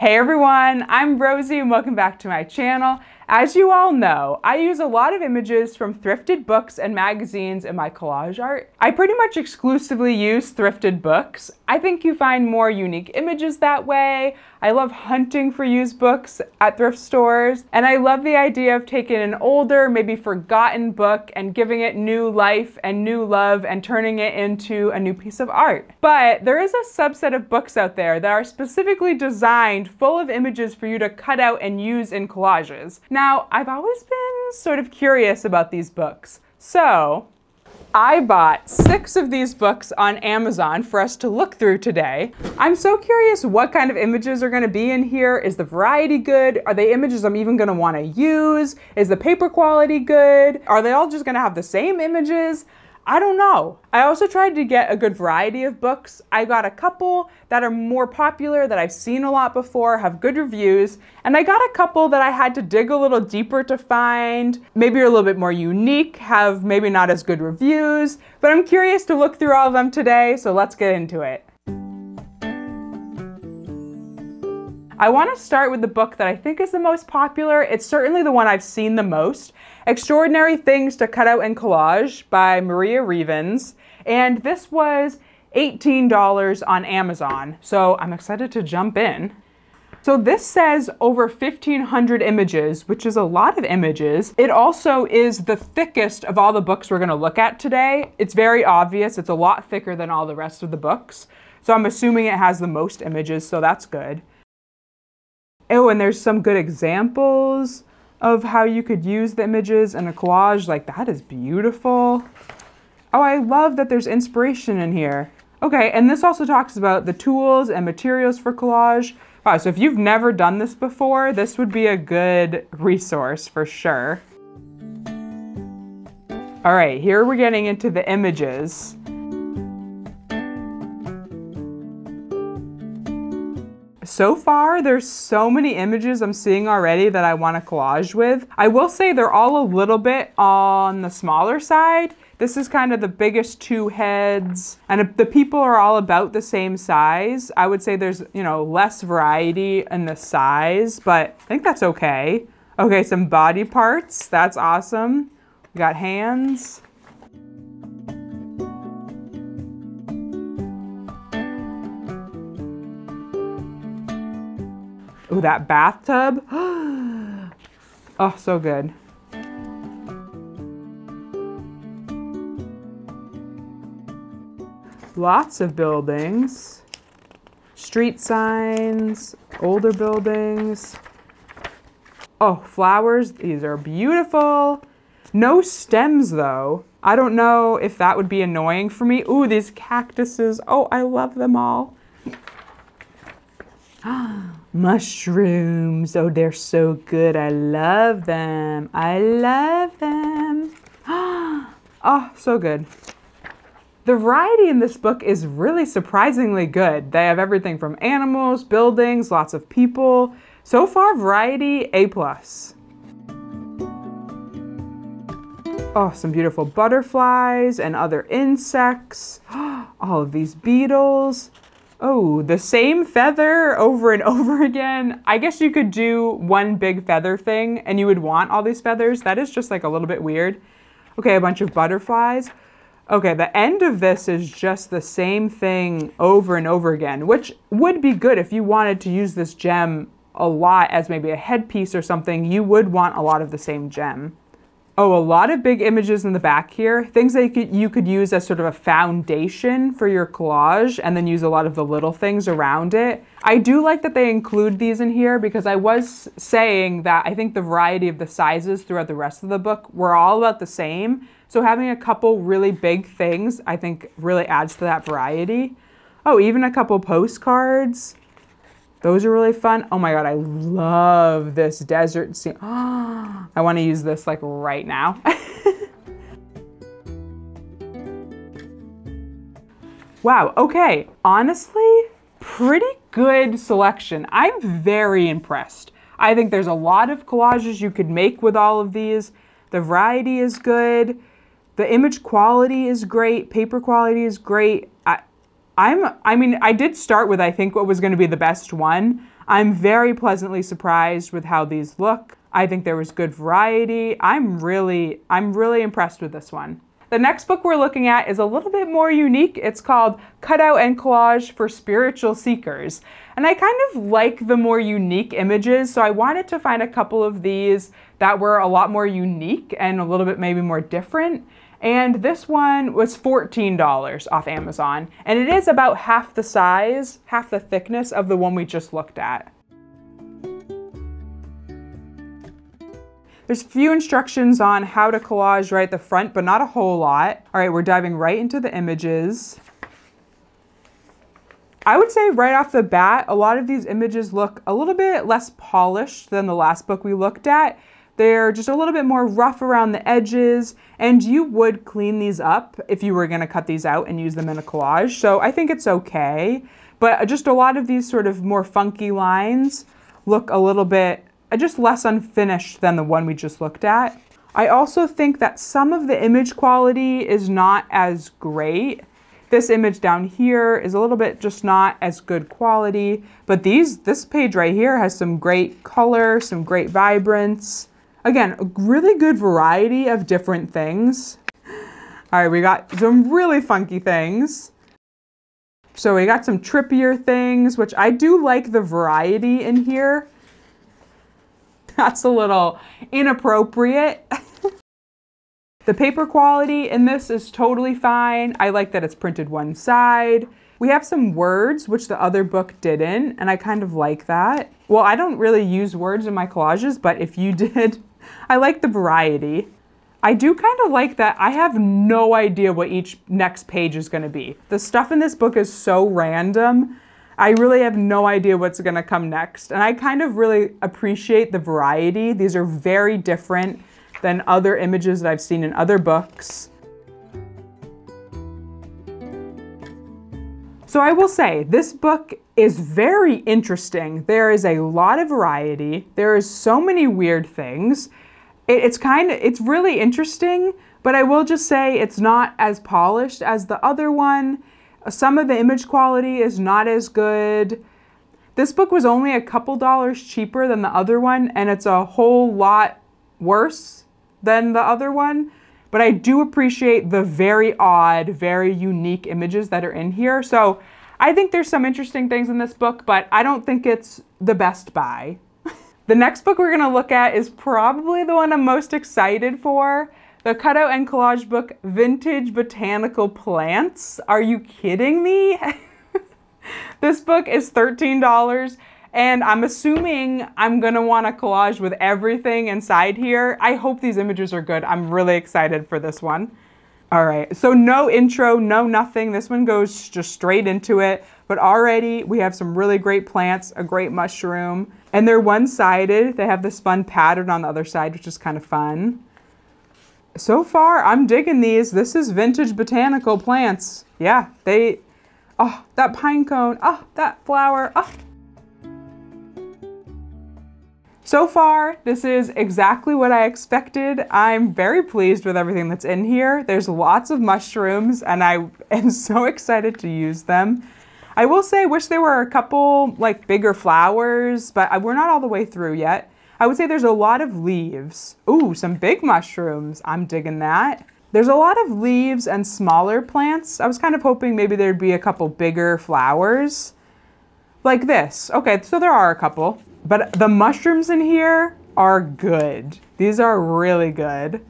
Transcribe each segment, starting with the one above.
Hey everyone, I'm Rosie and welcome back to my channel. As you all know, I use a lot of images from thrifted books and magazines in my collage art. I pretty much exclusively use thrifted books. I think you find more unique images that way. I love hunting for used books at thrift stores, and I love the idea of taking an older, maybe forgotten book and giving it new life and new love and turning it into a new piece of art. But there is a subset of books out there that are specifically designed full of images for you to cut out and use in collages. Now, I've always been sort of curious about these books. So, I bought six of these books on Amazon for us to look through today. I'm so curious what kind of images are gonna be in here. Is the variety good? Are they images I'm even gonna wanna use? Is the paper quality good? Are they all just gonna have the same images? I don't know. I also tried to get a good variety of books. I got a couple that are more popular that I've seen a lot before, have good reviews, and I got a couple that I had to dig a little deeper to find, maybe are a little bit more unique, have maybe not as good reviews, but I'm curious to look through all of them today, so let's get into it. I want to start with the book that I think is the most popular. It's certainly the one I've seen the most. Extraordinary Things to Cut Out and Collage by Maria Rivans. And this was $18 on Amazon. So I'm excited to jump in. So this says over 1500 images, which is a lot of images. It also is the thickest of all the books we're gonna look at today. It's very obvious, it's a lot thicker than all the rest of the books. So I'm assuming it has the most images, so that's good. Oh, and there's some good examples of how you could use the images in a collage. Like, that is beautiful. Oh, I love that there's inspiration in here. Okay, and this also talks about the tools and materials for collage. Wow, so if you've never done this before, this would be a good resource for sure. All right, here we're getting into the images. So far, there's so many images I'm seeing already that I want to collage with. I will say they're all a little bit on the smaller side. This is kind of the biggest two heads, and the people are all about the same size. I would say there's, you know, less variety in the size, but I think that's okay. Okay, some body parts. That's awesome. We got hands. Ooh, that bathtub. oh, so good. Lots of buildings. Street signs, older buildings. Oh, flowers. These are beautiful. No stems though. I don't know if that would be annoying for me. Ooh, these cactuses. Oh, I love them all. Mushrooms. Oh, they're so good. I love them. I love them. oh, so good. The variety in this book is really surprisingly good. They have everything from animals, buildings, lots of people. So far, variety A+. plus. Oh, some beautiful butterflies and other insects. All of these beetles. Oh, the same feather over and over again. I guess you could do one big feather thing and you would want all these feathers. That is just like a little bit weird. Okay, a bunch of butterflies. Okay, the end of this is just the same thing over and over again, which would be good if you wanted to use this gem a lot as maybe a headpiece or something. You would want a lot of the same gem. Oh, a lot of big images in the back here. Things that you could, you could use as sort of a foundation for your collage and then use a lot of the little things around it. I do like that they include these in here because I was saying that I think the variety of the sizes throughout the rest of the book were all about the same. So having a couple really big things I think really adds to that variety. Oh, even a couple postcards. Those are really fun. Oh my God, I love this desert scene. I wanna use this like right now. wow, okay, honestly, pretty good selection. I'm very impressed. I think there's a lot of collages you could make with all of these. The variety is good. The image quality is great. Paper quality is great. I, I'm, I mean, I did start with, I think, what was going to be the best one. I'm very pleasantly surprised with how these look. I think there was good variety. I'm really, I'm really impressed with this one. The next book we're looking at is a little bit more unique. It's called Cutout and Collage for Spiritual Seekers. And I kind of like the more unique images, so I wanted to find a couple of these that were a lot more unique and a little bit maybe more different. And this one was $14 off Amazon. And it is about half the size, half the thickness of the one we just looked at. There's a few instructions on how to collage right at the front, but not a whole lot. All right, we're diving right into the images. I would say right off the bat, a lot of these images look a little bit less polished than the last book we looked at. They're just a little bit more rough around the edges, and you would clean these up if you were gonna cut these out and use them in a collage. So I think it's okay, but just a lot of these sort of more funky lines look a little bit uh, just less unfinished than the one we just looked at. I also think that some of the image quality is not as great. This image down here is a little bit just not as good quality, but these this page right here has some great color, some great vibrance. Again, a really good variety of different things. All right, we got some really funky things. So we got some trippier things, which I do like the variety in here that's a little inappropriate. the paper quality in this is totally fine. I like that it's printed one side. We have some words, which the other book didn't, and I kind of like that. Well, I don't really use words in my collages, but if you did, I like the variety. I do kind of like that I have no idea what each next page is going to be. The stuff in this book is so random I really have no idea what's gonna come next. And I kind of really appreciate the variety. These are very different than other images that I've seen in other books. So I will say, this book is very interesting. There is a lot of variety. There is so many weird things. it's kind of, it's really interesting, but I will just say it's not as polished as the other one. Some of the image quality is not as good. This book was only a couple dollars cheaper than the other one, and it's a whole lot worse than the other one. But I do appreciate the very odd, very unique images that are in here. So I think there's some interesting things in this book, but I don't think it's the best buy. the next book we're gonna look at is probably the one I'm most excited for. The cutout and collage book, Vintage Botanical Plants. Are you kidding me? this book is $13 and I'm assuming I'm gonna want a collage with everything inside here. I hope these images are good. I'm really excited for this one. All right, so no intro, no nothing. This one goes just straight into it. But already we have some really great plants, a great mushroom, and they're one-sided. They have this fun pattern on the other side, which is kind of fun. So far, I'm digging these. This is vintage botanical plants. Yeah, they, oh, that pine cone, oh, that flower, oh. So far, this is exactly what I expected. I'm very pleased with everything that's in here. There's lots of mushrooms and I am so excited to use them. I will say I wish there were a couple like bigger flowers, but we're not all the way through yet. I would say there's a lot of leaves. Ooh, some big mushrooms. I'm digging that. There's a lot of leaves and smaller plants. I was kind of hoping maybe there'd be a couple bigger flowers. Like this. Okay, so there are a couple. But the mushrooms in here are good. These are really good.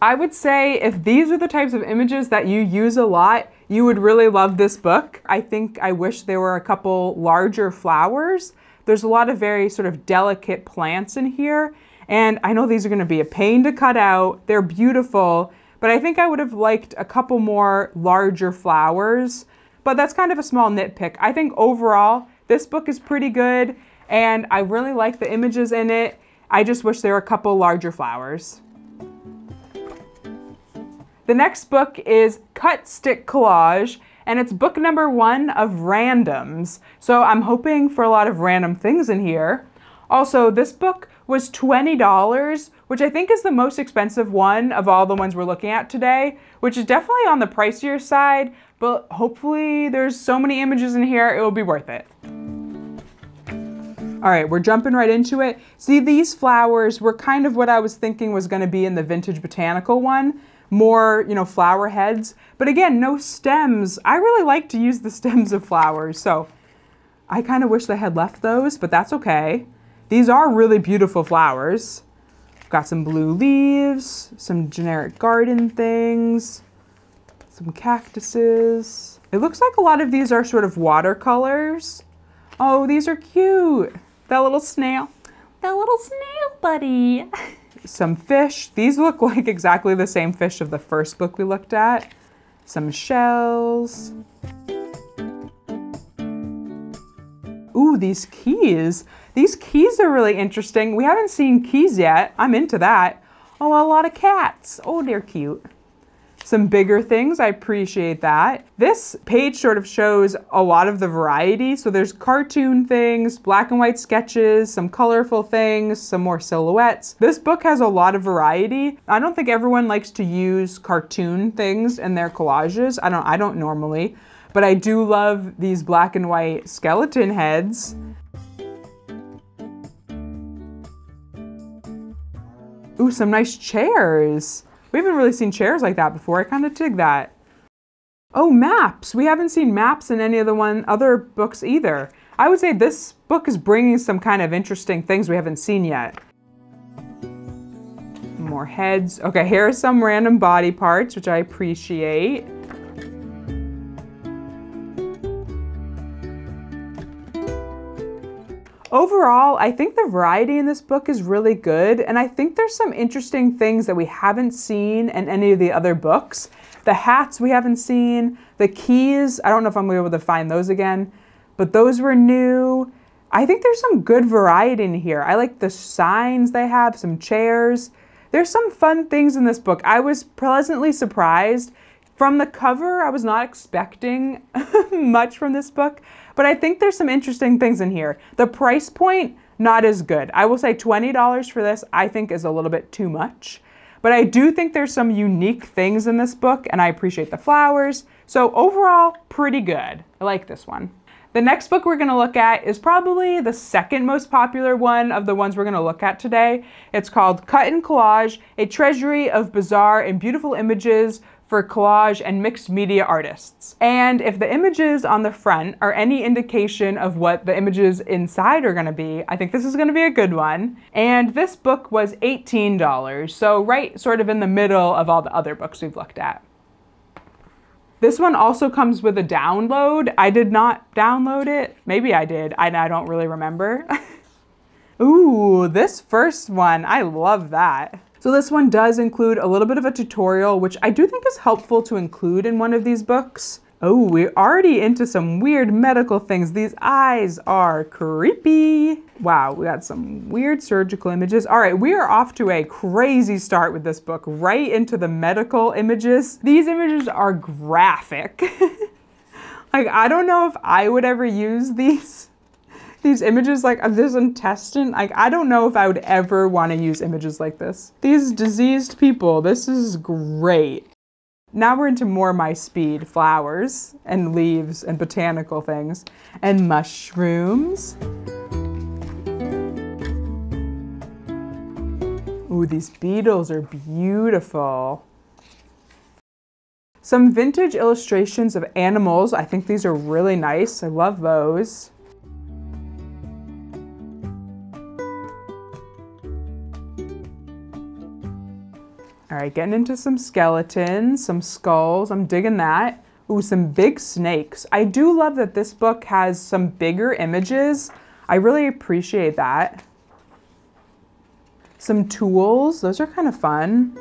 I would say if these are the types of images that you use a lot, you would really love this book. I think I wish there were a couple larger flowers. There's a lot of very sort of delicate plants in here. And I know these are gonna be a pain to cut out. They're beautiful, but I think I would have liked a couple more larger flowers. But that's kind of a small nitpick. I think overall, this book is pretty good and I really like the images in it. I just wish there were a couple larger flowers. The next book is Cut Stick Collage, and it's book number one of randoms. So I'm hoping for a lot of random things in here. Also, this book was $20, which I think is the most expensive one of all the ones we're looking at today, which is definitely on the pricier side, but hopefully there's so many images in here, it will be worth it. All right, we're jumping right into it. See, these flowers were kind of what I was thinking was gonna be in the vintage botanical one. More, you know, flower heads. But again, no stems. I really like to use the stems of flowers, so I kind of wish they had left those, but that's okay. These are really beautiful flowers. Got some blue leaves, some generic garden things, some cactuses. It looks like a lot of these are sort of watercolors. Oh, these are cute. That little snail. That little snail buddy. some fish. These look like exactly the same fish of the first book we looked at. Some shells. Ooh, these keys. These keys are really interesting. We haven't seen keys yet. I'm into that. Oh, a lot of cats. Oh, they're cute. Some bigger things, I appreciate that. This page sort of shows a lot of the variety. So there's cartoon things, black and white sketches, some colorful things, some more silhouettes. This book has a lot of variety. I don't think everyone likes to use cartoon things in their collages. I don't I don't normally, but I do love these black and white skeleton heads. Ooh, some nice chairs. We haven't really seen chairs like that before. I kind of dig that. Oh, maps. We haven't seen maps in any of the one other books either. I would say this book is bringing some kind of interesting things we haven't seen yet. More heads. Okay, here are some random body parts, which I appreciate. Overall, I think the variety in this book is really good, and I think there's some interesting things that we haven't seen in any of the other books. The hats we haven't seen, the keys, I don't know if I'm gonna be able to find those again, but those were new. I think there's some good variety in here. I like the signs they have, some chairs. There's some fun things in this book. I was pleasantly surprised. From the cover, I was not expecting much from this book, but I think there's some interesting things in here. The price point, not as good. I will say $20 for this, I think is a little bit too much. But I do think there's some unique things in this book and I appreciate the flowers. So overall, pretty good. I like this one. The next book we're going to look at is probably the second most popular one of the ones we're going to look at today. It's called Cut and Collage, a treasury of bizarre and beautiful images for collage and mixed media artists. And if the images on the front are any indication of what the images inside are gonna be, I think this is gonna be a good one. And this book was $18, so right sort of in the middle of all the other books we've looked at. This one also comes with a download. I did not download it. Maybe I did, I, I don't really remember. Ooh, this first one, I love that. So this one does include a little bit of a tutorial, which I do think is helpful to include in one of these books. Oh, we're already into some weird medical things. These eyes are creepy. Wow, we got some weird surgical images. All right, we are off to a crazy start with this book, right into the medical images. These images are graphic. like, I don't know if I would ever use these these images like of this intestine. Like I don't know if I would ever want to use images like this. These diseased people, this is great. Now we're into more my speed flowers and leaves and botanical things and mushrooms. Ooh, these beetles are beautiful. Some vintage illustrations of animals. I think these are really nice. I love those. All right, getting into some skeletons, some skulls. I'm digging that. Ooh, some big snakes. I do love that this book has some bigger images. I really appreciate that. Some tools. Those are kind of fun.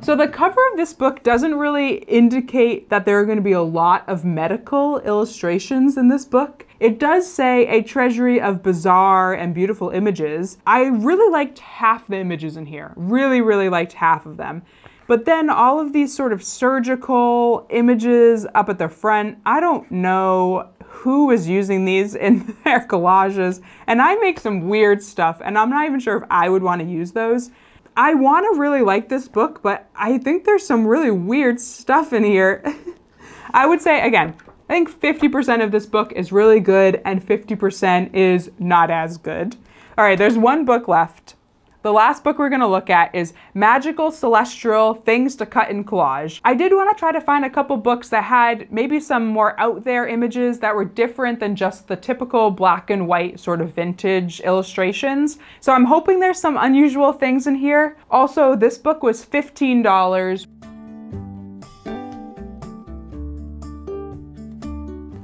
So the cover of this book doesn't really indicate that there are going to be a lot of medical illustrations in this book. It does say a treasury of bizarre and beautiful images. I really liked half the images in here. Really, really liked half of them. But then all of these sort of surgical images up at the front, I don't know who is using these in their collages. And I make some weird stuff, and I'm not even sure if I would want to use those. I want to really like this book, but I think there's some really weird stuff in here. I would say, again, I think 50% of this book is really good and 50% is not as good. All right, there's one book left. The last book we're going to look at is Magical Celestial Things to Cut in Collage. I did want to try to find a couple books that had maybe some more out there images that were different than just the typical black and white sort of vintage illustrations. So I'm hoping there's some unusual things in here. Also, this book was $15.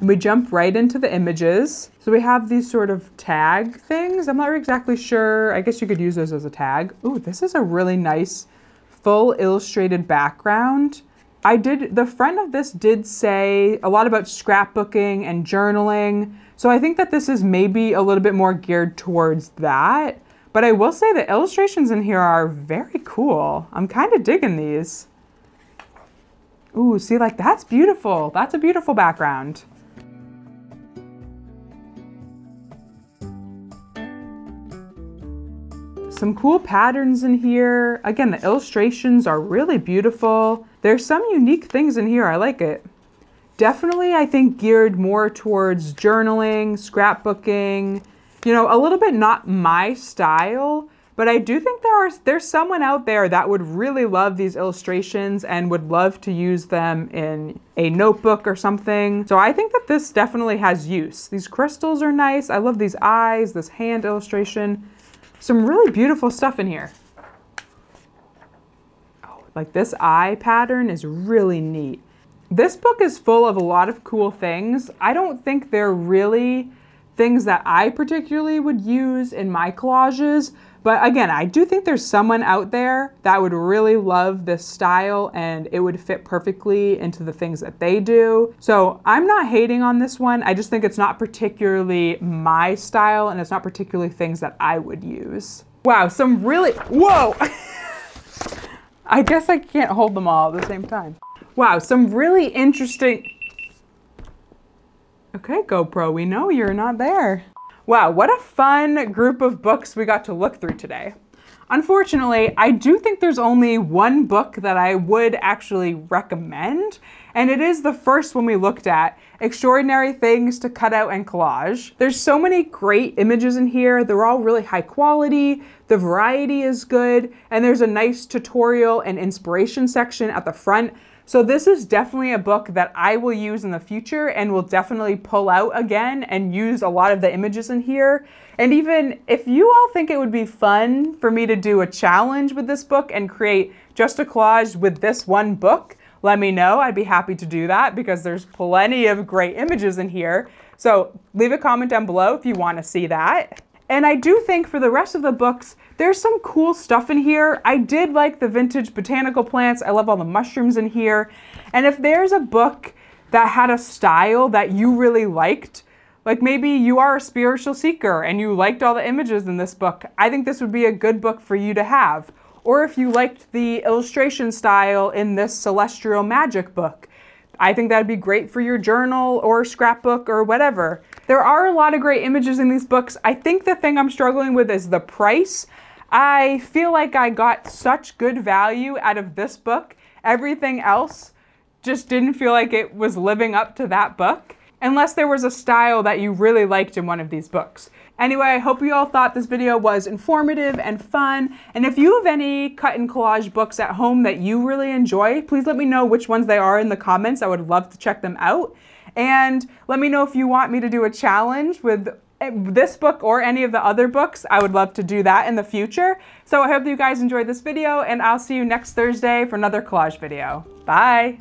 We jump right into the images. So we have these sort of tag things. I'm not exactly sure. I guess you could use those as a tag. Ooh, this is a really nice full illustrated background. I did, the front of this did say a lot about scrapbooking and journaling. So I think that this is maybe a little bit more geared towards that. But I will say the illustrations in here are very cool. I'm kind of digging these. Ooh, see, like that's beautiful. That's a beautiful background. Some cool patterns in here. Again, the illustrations are really beautiful. There's some unique things in here. I like it. Definitely, I think, geared more towards journaling, scrapbooking, you know, a little bit not my style, but I do think there are there's someone out there that would really love these illustrations and would love to use them in a notebook or something. So I think that this definitely has use. These crystals are nice. I love these eyes, this hand illustration. Some really beautiful stuff in here. Oh, like this eye pattern is really neat. This book is full of a lot of cool things. I don't think they're really things that I particularly would use in my collages, but again, I do think there's someone out there that would really love this style and it would fit perfectly into the things that they do. So I'm not hating on this one. I just think it's not particularly my style and it's not particularly things that I would use. Wow, some really, whoa! I guess I can't hold them all at the same time. Wow, some really interesting, Okay, GoPro, we know you're not there. Wow, what a fun group of books we got to look through today. Unfortunately, I do think there's only one book that I would actually recommend, and it is the first one we looked at, Extraordinary Things to Cut Out and Collage. There's so many great images in here. They're all really high quality, the variety is good, and there's a nice tutorial and inspiration section at the front so this is definitely a book that I will use in the future and will definitely pull out again and use a lot of the images in here. And even if you all think it would be fun for me to do a challenge with this book and create just a collage with this one book, let me know. I'd be happy to do that because there's plenty of great images in here. So leave a comment down below if you want to see that. And I do think for the rest of the books, there's some cool stuff in here. I did like the vintage botanical plants. I love all the mushrooms in here. And if there's a book that had a style that you really liked, like maybe you are a spiritual seeker and you liked all the images in this book, I think this would be a good book for you to have. Or if you liked the illustration style in this celestial magic book, I think that'd be great for your journal or scrapbook or whatever. There are a lot of great images in these books. I think the thing I'm struggling with is the price. I feel like I got such good value out of this book. Everything else just didn't feel like it was living up to that book, unless there was a style that you really liked in one of these books. Anyway, I hope you all thought this video was informative and fun. And if you have any cut and collage books at home that you really enjoy, please let me know which ones they are in the comments. I would love to check them out. And let me know if you want me to do a challenge with Eh, this book or any of the other books. I would love to do that in the future. So I hope you guys enjoyed this video and I'll see you next Thursday for another collage video. Bye!